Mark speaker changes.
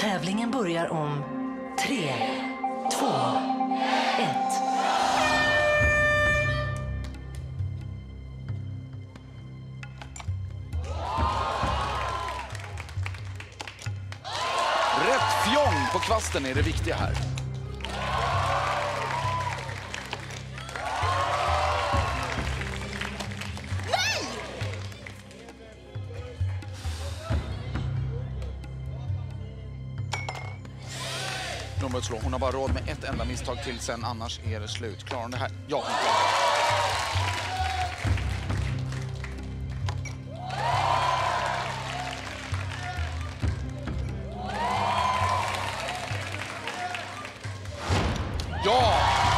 Speaker 1: Tävlingen börjar om tre, två, ett.
Speaker 2: Rätt fjong på kvasten är det viktiga här. Numret slå. Hon har bara råd med ett enda misstag till sen, annars är det slut. Klarar hon det här? Ja, hon klarar det. Ja!